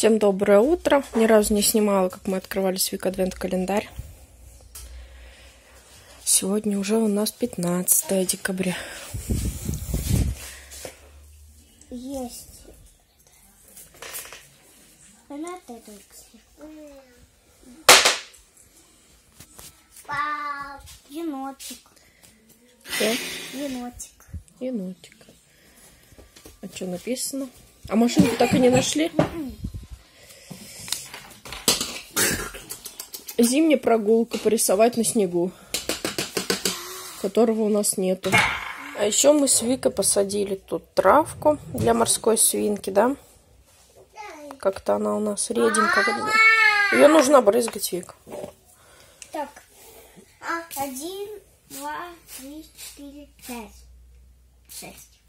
Всем доброе утро. Ни разу не снимала, как мы открывали Свик Адвент календарь. Сегодня уже у нас 15 декабря. Есть. Енотик. Что? Енотик. Енотик. А что написано? А машинку так и не нашли? Зимняя прогулка, порисовать на снегу, которого у нас нету. А еще мы с Викой посадили тут травку для морской свинки, да? Как-то она у нас реденькая. Ее нужно брызгать, Вик. Так. Один, два, три, четыре, пять. Шесть.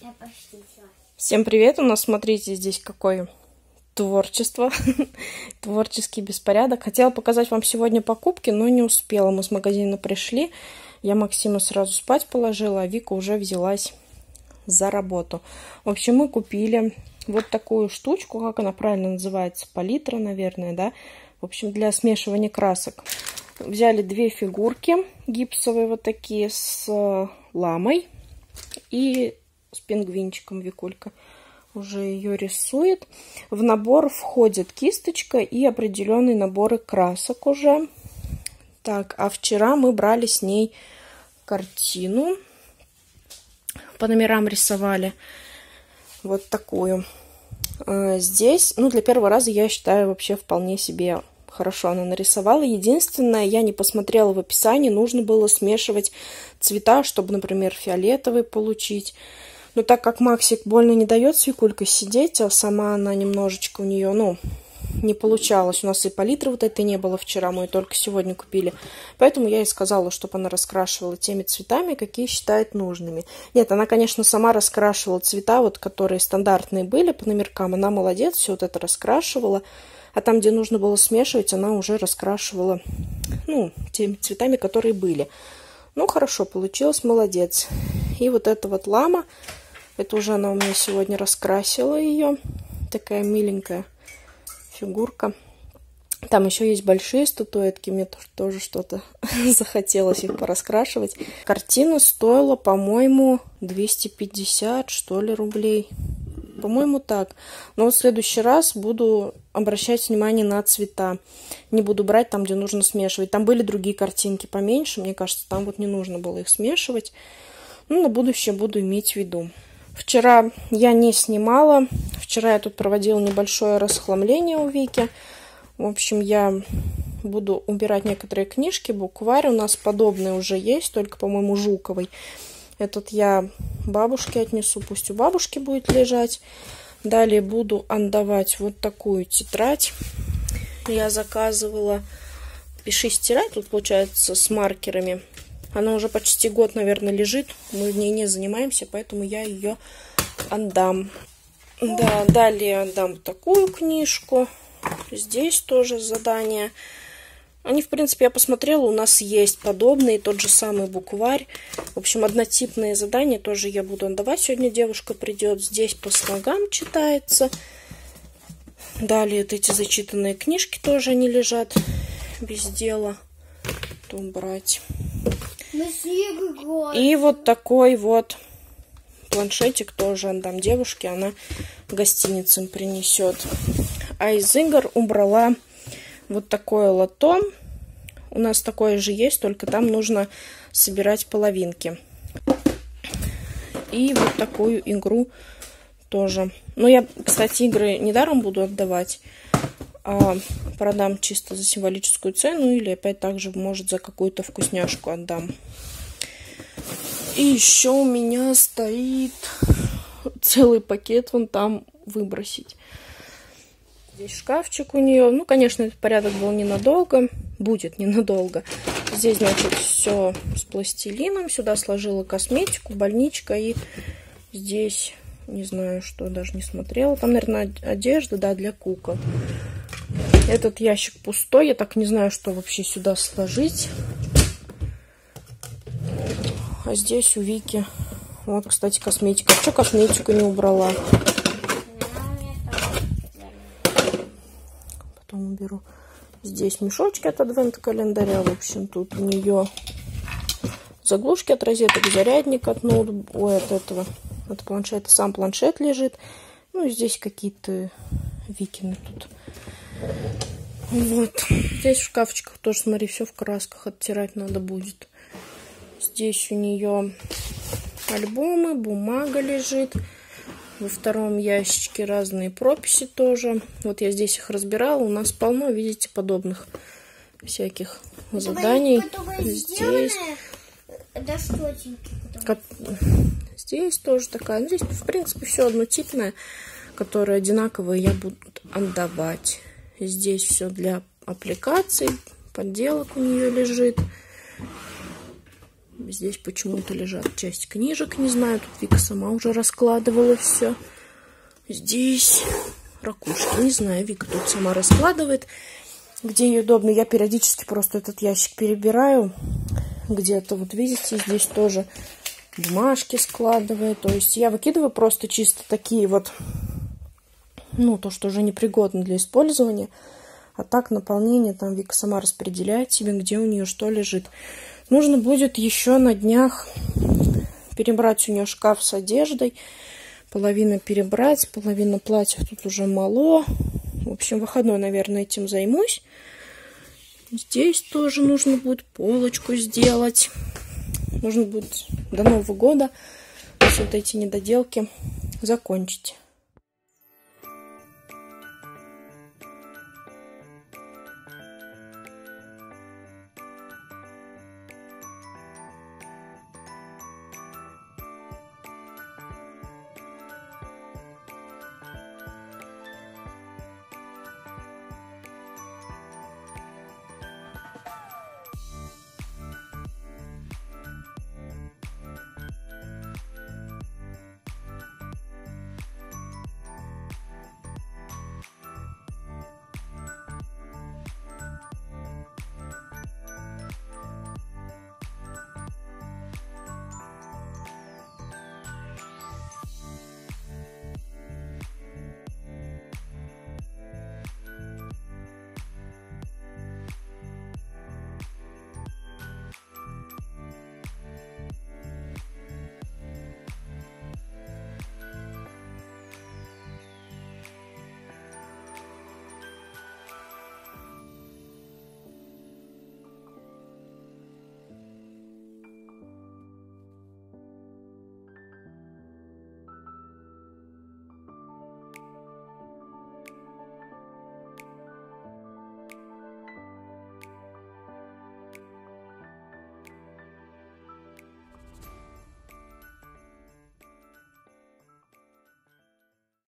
Я почти все. Всем привет! У нас, смотрите, здесь какое творчество, творческий беспорядок. Хотела показать вам сегодня покупки, но не успела. Мы с магазина пришли, я Максима сразу спать положила, а Вика уже взялась за работу. В общем, мы купили вот такую штучку, как она правильно называется, палитра, наверное, да? В общем, для смешивания красок. Взяли две фигурки гипсовые вот такие с ламой и с пингвинчиком Викулька уже ее рисует. В набор входит кисточка и определенные наборы красок уже. Так, а вчера мы брали с ней картину. По номерам рисовали. Вот такую. А, здесь, ну, для первого раза, я считаю, вообще вполне себе хорошо она нарисовала. Единственное, я не посмотрела в описании, нужно было смешивать цвета, чтобы, например, фиолетовый получить. Но так как Максик больно не дает с Викулькой сидеть, а сама она немножечко у нее, ну, не получалось. У нас и палитры вот этой не было вчера, мы ее только сегодня купили. Поэтому я ей сказала, чтобы она раскрашивала теми цветами, какие считает нужными. Нет, она, конечно, сама раскрашивала цвета, вот которые стандартные были по номеркам. Она молодец, все вот это раскрашивала. А там, где нужно было смешивать, она уже раскрашивала, ну, теми цветами, которые были. Ну, хорошо получилось, молодец. И вот эта вот лама, это уже она у меня сегодня раскрасила ее. Такая миленькая фигурка. Там еще есть большие статуэтки, мне тоже что-то захотелось их пораскрашивать. Картина стоила, по-моему, 250, что ли, рублей. По-моему, так. Но в следующий раз буду обращать внимание на цвета. Не буду брать там, где нужно смешивать. Там были другие картинки поменьше. Мне кажется, там вот не нужно было их смешивать. Ну, на будущее буду иметь в виду. Вчера я не снимала. Вчера я тут проводила небольшое расхламление у Вики. В общем, я буду убирать некоторые книжки, букварь. У нас подобные уже есть, только, по-моему, Жуковой. Этот я бабушке отнесу, пусть у бабушки будет лежать. Далее буду отдавать вот такую тетрадь. Я заказывала «Пиши, стирать». Тут, получается, с маркерами. Она уже почти год, наверное, лежит. Мы в ней не занимаемся, поэтому я ее отдам. Да, далее отдам такую книжку. Здесь тоже задание. Они, в принципе, я посмотрела, у нас есть подобные, тот же самый букварь. В общем, однотипные задания тоже я буду отдавать. Сегодня девушка придет, здесь по слогам читается. Далее вот эти зачитанные книжки тоже они лежат без дела. То брать. И вот такой вот планшетик тоже отдам девушке, она гостиницам принесет. А из игр убрала вот такое лото. У нас такое же есть, только там нужно собирать половинки. И вот такую игру тоже. Но я, кстати, игры недаром буду отдавать. А продам чисто за символическую цену или опять также, может, за какую-то вкусняшку отдам. И еще у меня стоит целый пакет вон там выбросить. Здесь шкафчик у нее. Ну, конечно, этот порядок был ненадолго. Будет ненадолго. Здесь, значит, все с пластилином. Сюда сложила косметику, больничка. И здесь, не знаю, что, даже не смотрела. Там, наверное, одежда, да, для кукол. Этот ящик пустой. Я так не знаю, что вообще сюда сложить. А здесь у Вики... Вот, кстати, косметика. Что косметику не убрала? Беру. Здесь мешочки от адвент-календаря. В общем, тут у нее заглушки от розеток, зарядник от ноутбука, от этого, от планшета. Сам планшет лежит. Ну, здесь какие-то викины тут. Вот. Здесь в шкафчиках тоже, смотри, все в красках. Оттирать надо будет. Здесь у нее альбомы, бумага лежит. Во втором ящичке разные прописи тоже. Вот я здесь их разбирала. У нас полно, видите, подобных всяких заданий. Здесь... Здесь тоже такая. Ну, здесь, в принципе, все однотипное, которое одинаковое я буду отдавать. Здесь все для аппликаций. Подделок у нее лежит. Здесь почему-то лежат часть книжек, не знаю. Тут Вика сама уже раскладывала все. Здесь ракушки, не знаю. Вика тут сама раскладывает, где ей удобно. Я периодически просто этот ящик перебираю. Где-то, вот видите, здесь тоже бумажки складывает. То есть я выкидываю просто чисто такие вот, ну, то, что уже непригодно для использования. А так наполнение там Вика сама распределяет себе, где у нее что лежит. Нужно будет еще на днях перебрать у нее шкаф с одеждой. Половину перебрать, половину платьев тут уже мало. В общем, выходной, наверное, этим займусь. Здесь тоже нужно будет полочку сделать. Нужно будет до Нового года все вот эти недоделки закончить.